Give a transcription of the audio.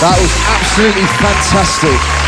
That was absolutely fantastic.